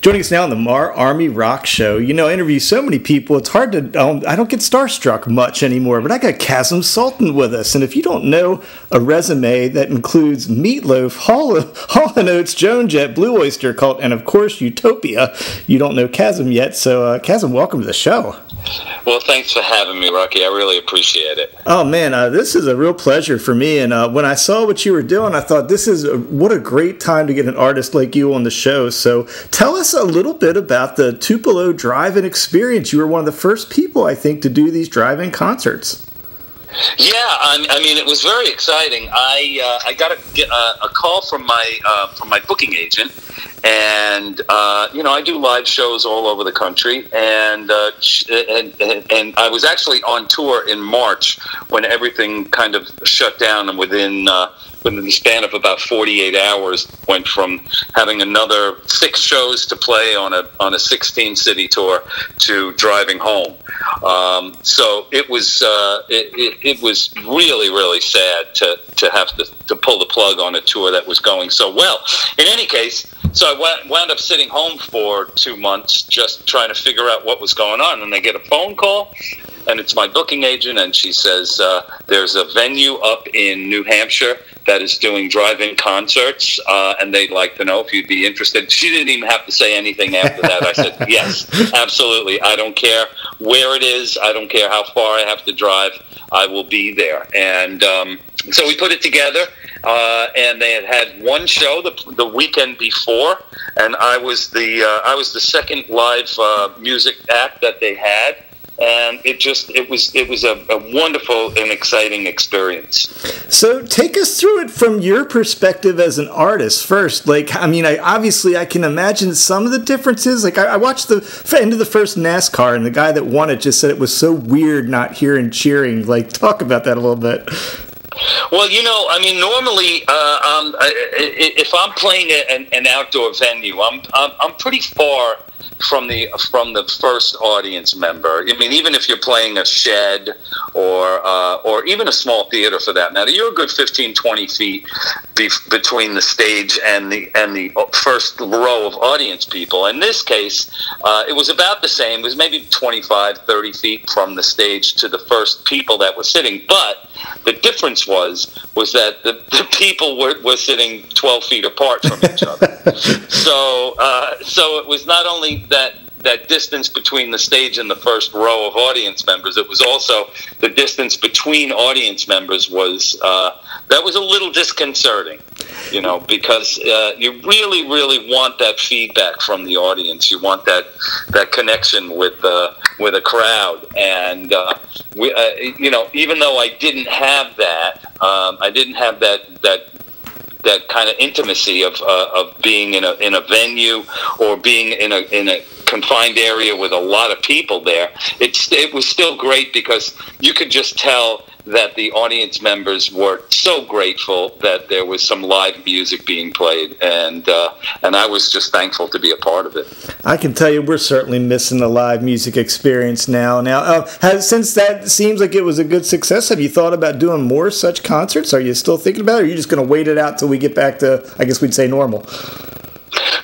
Joining us now on the MARR Army Rock Show. You know, I interview so many people, it's hard to, um, I don't get starstruck much anymore, but I got Kasim Sultan with us. And if you don't know a resume that includes Meatloaf, Hall, Hall & Oates, Joan Jett, Blue Oyster Cult, and of course Utopia, you don't know Chasm yet. So, uh, Kasim, welcome to the show. Well, thanks for having me, Rocky. I really appreciate it. Oh man, uh, this is a real pleasure for me. And uh, when I saw what you were doing, I thought this is a, what a great time to get an artist like you on the show. So tell us a little bit about the Tupelo drive-in experience. You were one of the first people, I think, to do these drive-in concerts. Yeah, I, I mean, it was very exciting. I uh, I got a, a, a, call from my uh, from my booking agent, and uh, you know I do live shows all over the country, and, uh, and, and and I was actually on tour in March when everything kind of shut down, and within uh, within the span of about 48 hours, went from having another six shows to play on a on a 16 city tour to driving home. Um, so it was uh, it, it, it, was really really sad to to have to, to pull the plug on a tour that was going so well. In any case, so I wound, up sitting home for two months just trying to figure out what was going on, and I get a phone call and it's my booking agent, and she says uh, there's a venue up in New Hampshire that is doing drive-in concerts, uh, and they'd like to know if you'd be interested. She didn't even have to say anything after that. I said yes, absolutely. I don't care where it is. I don't care how far I have to drive. I will be there. And um, so we put it together. Uh, and they had had one show the, the weekend before, and I was the uh, I was the second live uh, music act that they had and it just it was it was a, a, wonderful and exciting experience. So take us through it from your perspective as an artist first. Like i mean i obviously i can imagine some of the differences. Like i, I watched the end of the first nascar and the guy that won it just said it was so weird not hearing cheering. Like talk about that a little bit. Well, you know, I mean, normally, uh, um, if I'm playing an, an outdoor venue, I'm, I'm, I'm pretty far from the from the first audience member. I mean, even if you're playing a shed or uh, or even a small theater for that matter, you're a good 15, 20 feet be- between the stage and the and the first row of audience people. In this case, uh, it was about the same. It was maybe 25, 30 feet from the stage to the first people that were sitting, but the difference was was that the, the people were, were sitting 12 feet apart from each other. so uh, so it was not only that that distance between the stage and the first row of audience members. It was also the distance between audience members was uh, that was a little disconcerting, you know, because uh, you really, really want that feedback from the audience. You want that that connection with uh, with a crowd, and uh, we, uh, you know, even though I didn't have that, um, I didn't have that that that kind of intimacy of, uh, of being in a in a venue or being in a in a confined area with a lot of people there. It's it was still great because you could just tell that the audience members were so grateful that there was some live music being played, and uh, and I was just thankful to be a part of it. I can tell you, we're certainly missing the live music experience now. Now, uh, has, since that seems like it was a good success, have you thought about doing more such concerts? Are you still thinking about it? Or are you just going to wait it out till we get back to, I guess we'd say, normal?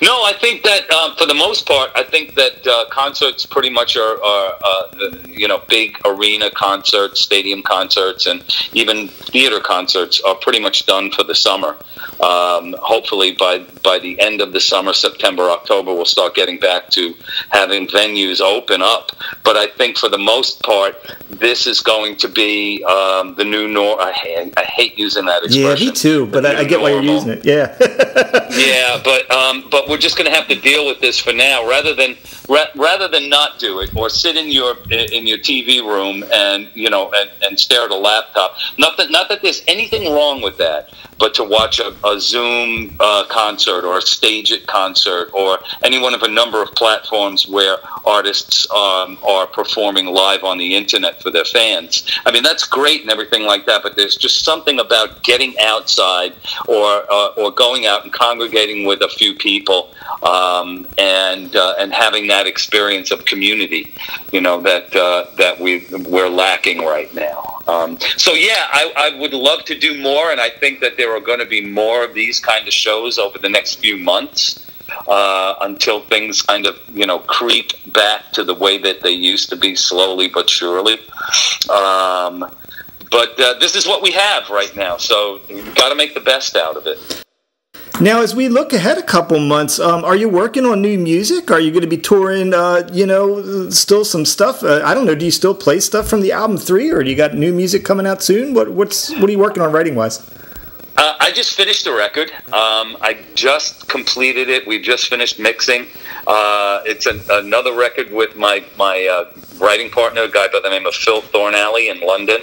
No, I think that uh, for the most part, I think that uh, concerts pretty much are, are uh, you know, big arena concerts, stadium concerts, and even theater concerts are pretty much done for the summer. Um, hopefully, by by the end of the summer, September, October, we'll start getting back to having venues open up. But I think for the most part, this is going to be um, the new norm. I, I, hate using that expression. Yeah, me too. But I, I, get normal. why you're using it. Yeah. yeah, but um, we're just going to have to deal with this for now, rather than ra- rather than not do it or sit in your in your TV room and you know and, and stare at a laptop. Not that not that there's anything wrong with that, but to watch a, a Zoom uh, concert or a Stage It concert or any one of a number of platforms where artists um, are performing live on the internet for their fans. I mean, that's great and everything like that, but there's just something about getting outside or uh, or going out and congregating with a few people um, and uh, and having that experience of community, you know, that uh, that we we're lacking right now. Um, so yeah, I, I would love to do more, and I think that there are going to be more of these kind of shows over the next few months. uh, until things kind of you know creep back to the way that they used to be, slowly but surely. Um, but uh, this is what we have right now, so got to make the best out of it. Now, as we look ahead a couple months, um, are you working on new music? Are you going to be touring? Uh, you know, still some stuff. Uh, I don't know. Do you still play stuff from the album three, or do you got new music coming out soon? What what's what are you working on writing wise? Uh, I just finished the record. Um, I just completed it. We just finished mixing. Uh, it's an, another record with my my uh, writing partner, a guy by the name of Phil Thornalley in London,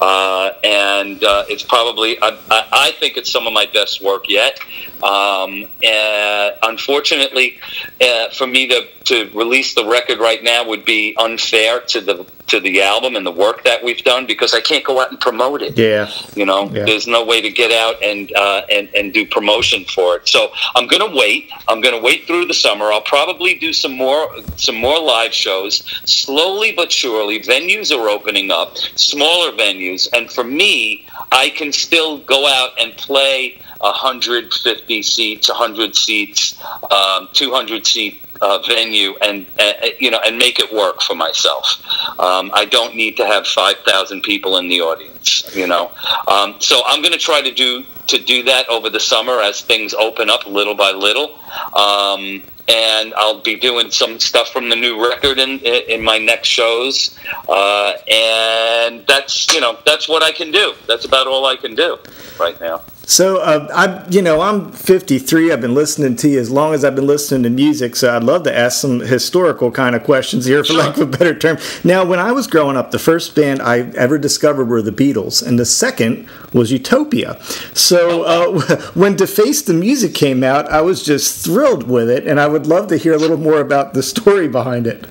uh, and uh, it's probably I, I, think it's some of my best work yet. Um, and unfortunately, uh, for me to, to release the record right now would be unfair to the to the album and the work that we've done because I can't go out and promote it. Yeah, you know, yeah. there's no way to get out and uh, and and do promotion for it. So I'm gonna wait. I'm gonna wait through the summer. I'll probably do some more some more live shows slowly but surely. Venues are opening up, smaller venues, and for me, I can still go out and play 150 seats, 100 seats, um, 200 seat uh, venue, and uh, you know, and make it work for myself. Um, I don't need to have 5,000 people in the audience. You know, um, so I'm going to try to do to do that over the summer as things open up little by little. Um, and I'll be doing some stuff from the new record in in my next shows, uh, and that's you know that's what I can do. That's about all I can do right now. So uh, I, you know, I'm 53. I've been listening to you as long as I've been listening to music. So I'd love to ask some historical kind of questions here, for sure. lack of a better term. Now, when I was growing up, the first band I ever discovered were the Beatles, and the second was Utopia. So uh, when Deface the Music came out, I was just thrilled with it, and I would love to hear a little more about the story behind it.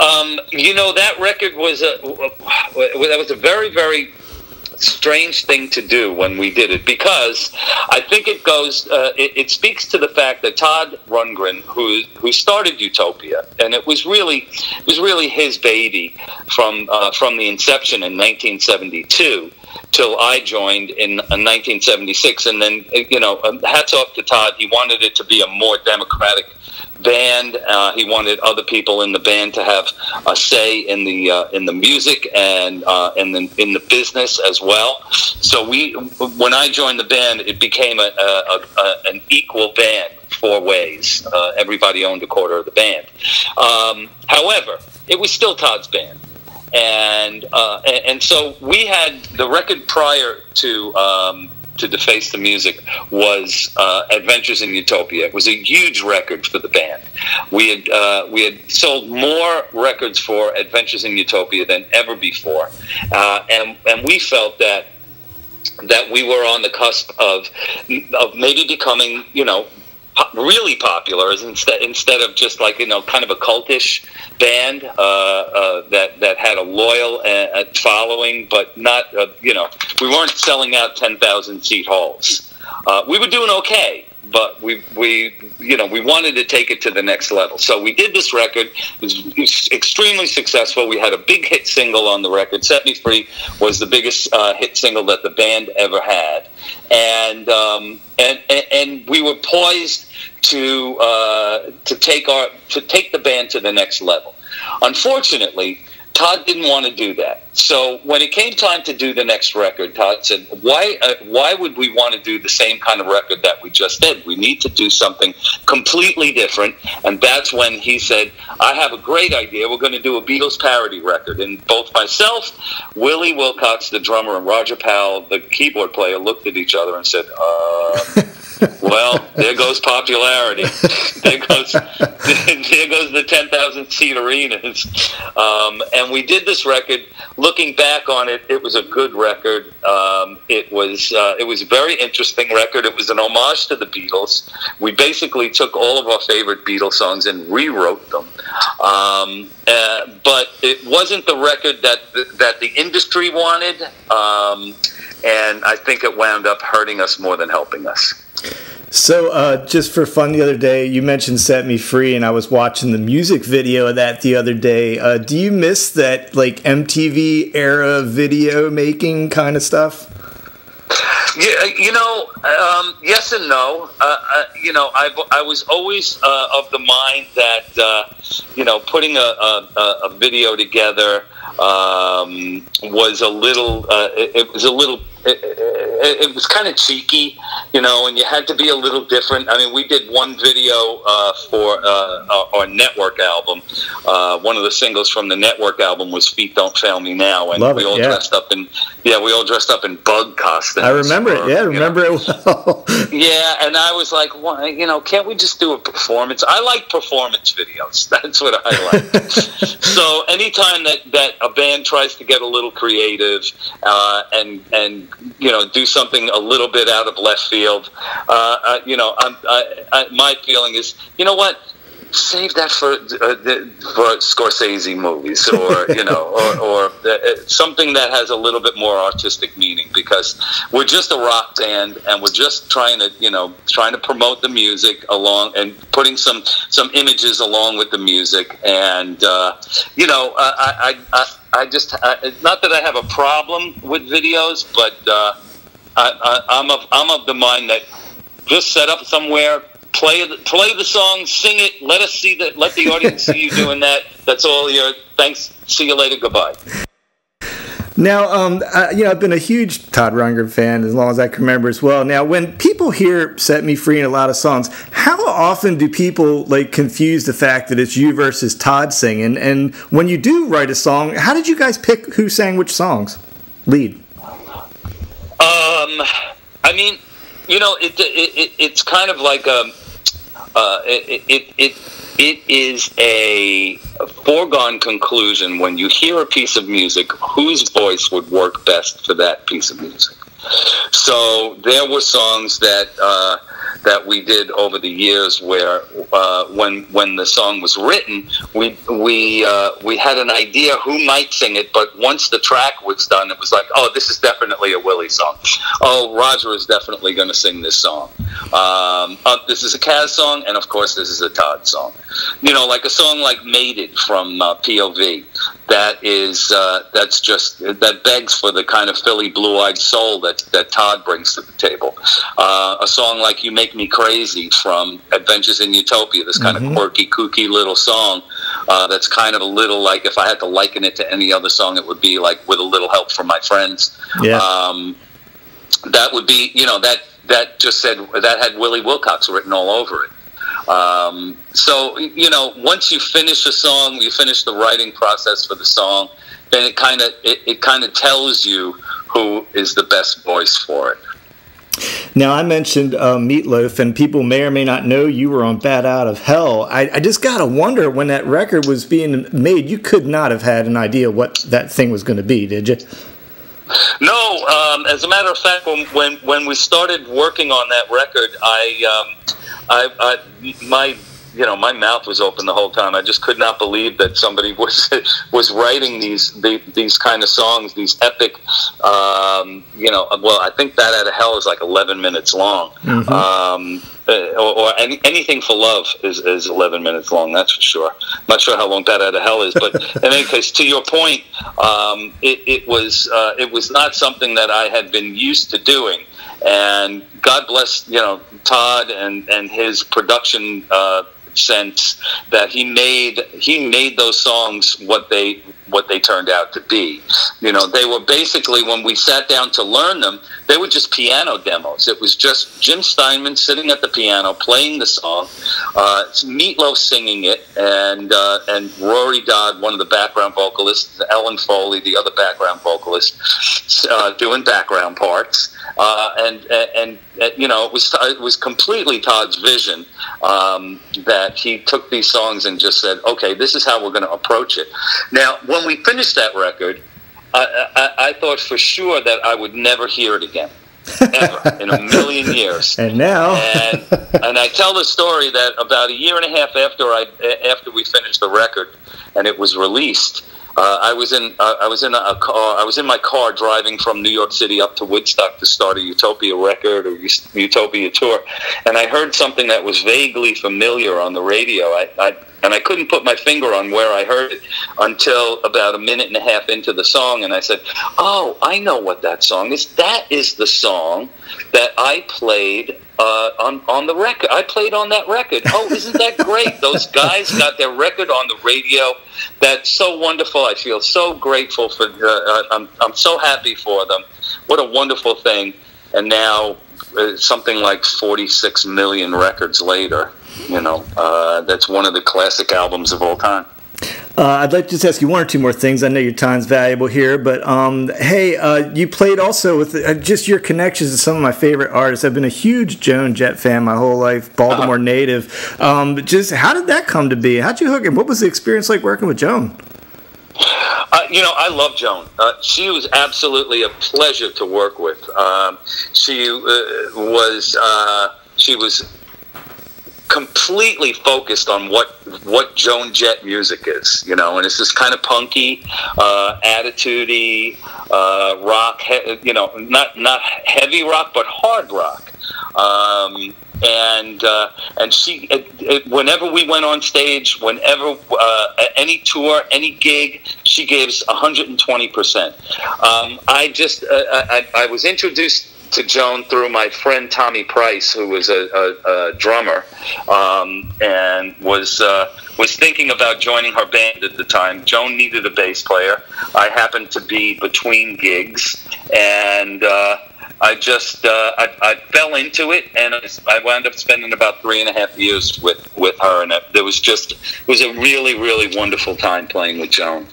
Um, you know that record was a that was a very very strange thing to do when we did it because I think it goes, uh, it, it, speaks to the fact that Todd Rundgren, who who started Utopia, and it was really it was really his baby from uh, from the inception in 1972 till I joined in, in 1976, and then you know, um, hats off to Todd. He wanted it to be a more democratic band. Uh, he wanted other people in the band to have a say in the uh, in the music and uh, in the in the business as well. So we, when I joined the band, it became a, a, a an equal band, four ways. Uh, everybody owned a quarter of the band. Um, however, it was still Todd's band and uh, and so we had the record prior to um, to deface the music was uh, Adventures in Utopia. It was a huge record for the band. We had uh, we had sold more records for Adventures in Utopia than ever before, uh, and and we felt that that we were on the cusp of of maybe becoming you know really popular instead instead of just like you know kind of a cultish band uh, uh, that that had a loyal uh, uh following, but not uh, you know we weren't selling out ten thousand seat halls. Uh, we were doing okay, but we we you know we wanted to take it to the next level. So we did this record. It was extremely successful. We had a big hit single on the record. "Set Me Free" was the biggest uh, hit single that the band ever had, and um, and, and, and we were poised to uh, to take our to take the band to the next level. Unfortunately, Todd didn't want to do that. So when it came time to do the next record, Todd said, "Why? Uh, why would we want to do the same kind of record that we just did? We need to do something completely different." And that's when he said, "I have a great idea. We're going to do a Beatles parody record." And both myself, Willie Wilcox, the drummer, and Roger Powell, the keyboard player, looked at each other and said, uh, well, there goes popularity. there goes there goes the ten thousand seat arenas. Um, and we did this record. Looking back on it, it was a good record. Um, it was uh, it was a very interesting record. It was an homage to the Beatles. We basically took all of our favorite Beatles songs and rewrote them. Um, uh, but it wasn't the record that that the industry wanted. Um, and I think it wound up hurting us more than helping us. So, uh, just for fun, the other day you mentioned "Set Me Free," and I was watching the music video of that the other day. Uh, do you miss that like MTV era video making kind of stuff? Yeah, you know, um, yes and no. Uh, uh, you know, I, I was always uh, of the mind that uh, you know putting a, a, a video together um, was a little. Uh, it, it was a little it, it, it was kind of cheeky, you know, and you had to be a little different. I mean, we did one video uh, for uh, our network album. Uh, one of the singles from the network album was "Feet Don't Fail Me Now," and Love we it, all yeah. dressed up in yeah, we all dressed up in bug costumes. I remember for, it. Yeah, know, remember it well. yeah, and I was like, why, you know, can't we just do a performance? I like performance videos. That's what I like. so anytime that, that a band tries to get a little creative uh, and and you know do something a little bit out of left field, uh, uh, you know, I'm, I, I, my feeling is, you know what? Save that for uh, for Scorsese movies, or you know, or, or uh, something that has a little bit more artistic meaning. Because we're just a rock band, and we're just trying to, you know, trying to promote the music along and putting some some images along with the music. And uh, you know, I I, I, I just I, not that I have a problem with videos, but uh, I, I, I'm of I'm of the mind that just set up somewhere, play the play the song, sing it, let us see that, let the audience see you doing that. That's all your thanks. See you later. Goodbye. Now, um, I, you know, I've been a huge Todd Rundgren fan as long as I can remember as well. Now, when people hear "Set Me Free" in a lot of songs, how often do people like confuse the fact that it's you versus Todd singing? And when you do write a song, how did you guys pick who sang which songs? Lead. Um, I mean, you know, it, it, it it's kind of like um, uh, it, it it it is a foregone conclusion when you hear a piece of music whose voice would work best for that piece of music. So there were songs that uh, that we did over the years where uh, when when the song was written, we we uh, we had an idea who might sing it, but once the track was done, it was like, oh, this is definitely a Willie song. Oh, Roger is definitely going to sing this song. Um, uh, this is a Kaz song, and of course, this is a Todd song. You know, like a song like "Mated" from uh, POV. That is uh, that's just that begs for the kind of Philly blue-eyed soul that that Todd brings to the table. Uh, a song like "You Make Me Crazy" from Adventures in Utopia. This kind of quirky, kooky little song. Uh, that's kind of a little like if I had to liken it to any other song, it would be like "With a Little Help from My Friends." Yeah. Um, that would be, you know, that that just said that had Willie Wilcox written all over it. Um, so you know, once you finish a song, you finish the writing process for the song, then it kind of it, it kind of tells you who is the best voice for it. Now, I mentioned uh, Meatloaf, and people may or may not know you were on Bat Out of Hell. I, I just got to wonder when that record was being made, you could not have had an idea what that thing was going to be, did you? No, um, as a matter of fact, when, when when we started working on that record, I, um, I, I, my, you know, my mouth was open the whole time. I just could not believe that somebody was was writing these the, these kind of songs, these epic, um, you know. Well, I think Bat Out of Hell is like eleven minutes long. Um, uh, or, or any, anything for love is, is 11 minutes long that's for sure I'm not sure how long Bat Out of Hell is but in any case to your point um, it, it was uh, it was not something that i had been used to doing and god bless you know todd and and his production uh, sense that he made he made those songs what they what they turned out to be. You know, they were basically when we sat down to learn them, they were just piano demos. It was just Jim Steinman sitting at the piano playing the song, uh, Meatloaf singing it, and uh, and Rory Dodd, one of the background vocalists, Ellen Foley, the other background vocalist, uh, doing background parts. Uh, and, and and you know it was it was completely Todd's vision um, that he took these songs and just said, okay, this is how we're going to approach it. Now, when we finished that record, I, I, I thought for sure that I would never hear it again, ever in a million years. And now, and and I tell the story that about a year and a half after I after we finished the record and it was released, uh, I was in uh, I was in a car I was in my car driving from New York City up to Woodstock to start a Utopia record or Utopia tour, and I heard something that was vaguely familiar on the radio. I, I and I couldn't put my finger on where I heard it until about a minute and a half into the song, and I said, "Oh, I know what that song is. That is the song that I played uh, on on the record. I played on that record. Oh, isn't that great? Those guys got their record on the radio. That's so wonderful. I feel so grateful for. Uh, I'm I'm so happy for them. What a wonderful thing. And now, uh, something like 46 million records later, you know, uh, that's one of the classic albums of all time. Uh, I'd like to just ask you one or two more things. I know your time's valuable here, but um, hey, uh, you played also with uh, just your connections to some of my favorite artists. I've been a huge Joan Jett fan my whole life, Baltimore uh-huh. native. Um, just how did that come to be? How'd you hook him? What was the experience like working with Joan? Uh, you know, I love Joan. Uh, she was absolutely a pleasure to work with. Um, she uh, was she was completely focused on what what Joan Jett music is, you know, and it's this kind of punky, uh, attitudey uh, rock, he- you know, not not heavy rock, but hard rock. Um, and uh, and she, it, it, whenever we went on stage, whenever uh, any tour, any gig, she gives 120 percent. Um, I just, uh, I, I was introduced to Joan through my friend Tommy Price, who was a, a, a drummer, um, and was uh, was thinking about joining her band at the time. Joan needed a bass player. I happened to be between gigs, and uh, I just uh, I, I, fell into it, and I wound up spending about three and a half years with with her, and it, it was just it was a really really wonderful time playing with Joan.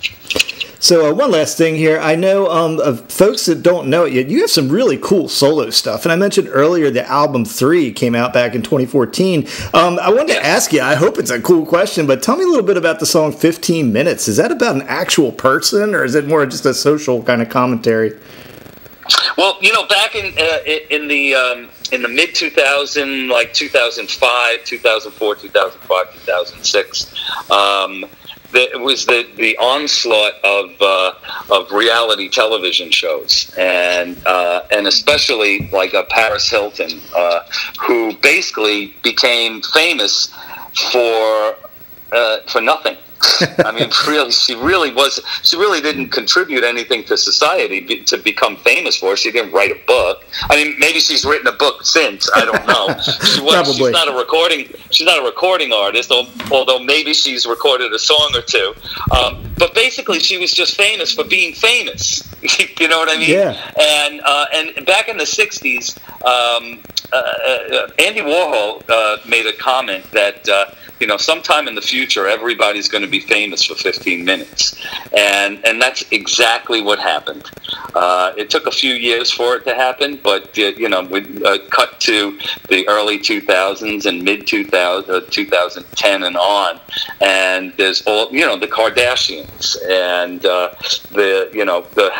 So uh, one last thing here, I know um, of folks that don't know it yet, you have some really cool solo stuff, and I mentioned earlier the album three came out back in 2014. Um, I wanted to ask you, I hope it's a cool question, but tell me a little bit about the song 15 Minutes. Is that about an actual person, or is it more just a social kind of commentary? Well, you know, back in uh, in the um, in the mid 2000, like 2005, 2004, 2005, 2006. Um, it was the, the onslaught of uh, of reality television shows, and uh, and especially like a Paris Hilton, uh, who basically became famous for uh, for nothing. I mean, really, she really was. She really didn't contribute anything to society to become famous for. She didn't write a book. I mean, maybe she's written a book since. I don't know. She was, Probably. She's not a recording. She's not a recording artist, although maybe she's recorded a song or two. Um, but basically, she was just famous for being famous. you know what I mean? Yeah. And uh, and back in the '60s, um, uh, uh, Andy Warhol uh, made a comment that uh, you know, sometime in the future, everybody's going to be famous for 15 minutes, and and that's exactly what happened. Uh, it took a few years for it to happen, but uh, you know, we uh, cut to the early 2000s and mid 2000, 2010 and on, and there's all you know the Kardashians and uh, the you know the,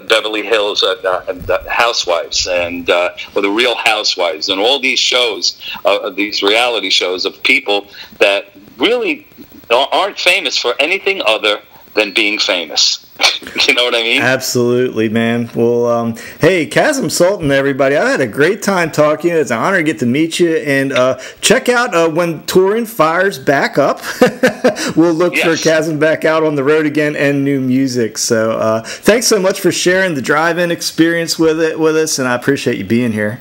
the Beverly Hills uh, the Housewives and uh, or the Real Housewives and all these shows, these reality shows of people that really aren't famous for anything other than being famous. you know what I mean? Absolutely, man. Well, um, hey, Kasim Sultan, everybody. I had a great time talking. It's an honor to get to meet you. And uh, check out uh, when touring fires back up. we'll look yes. for Kasim back out on the road again and new music. So uh, thanks so much for sharing the drive-in experience with it with us, and I appreciate you being here.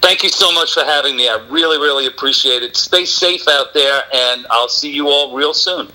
Thank you so much for having me. I really, really appreciate it. Stay safe out there, and I'll see you all real soon.